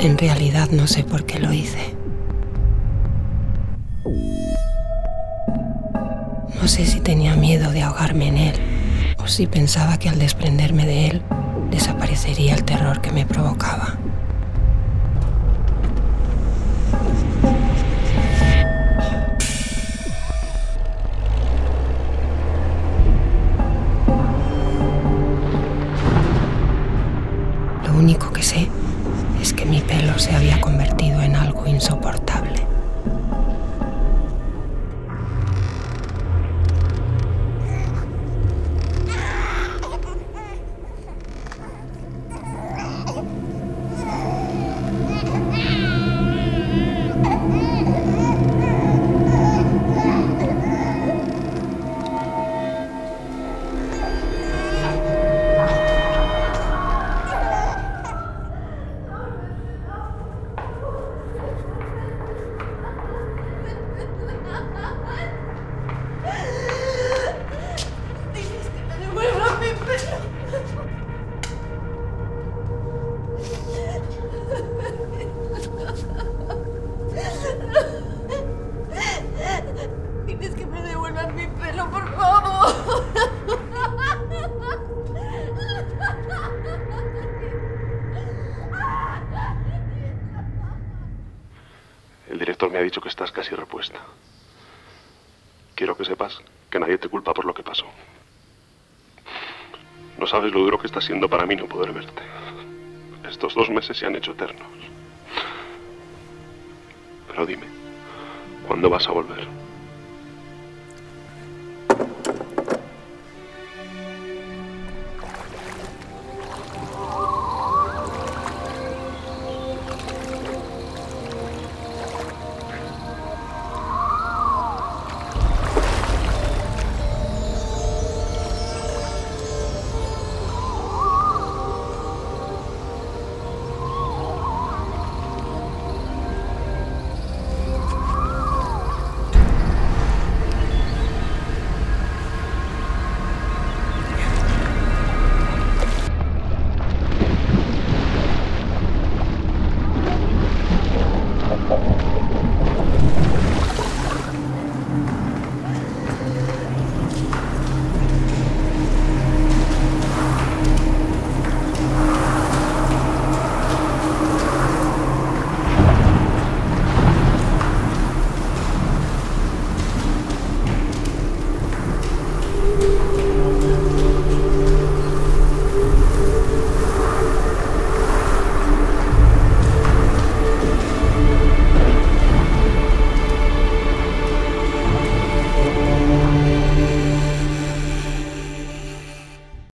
En realidad no sé por qué lo hice. No sé si tenía miedo de ahogarme en él o si pensaba que al desprenderme de él desaparecería el terror que me provocaba. Lo único que sé se había convertido en algo insoportable. Mi pelo, por favor. El director me ha dicho que estás casi repuesta. Quiero que sepas que nadie te culpa por lo que pasó. No sabes lo duro que está siendo para mí no poder verte. Estos dos meses se han hecho eternos. Pero dime, ¿cuándo vas a volver?